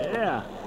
Yeah.